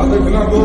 Adekna go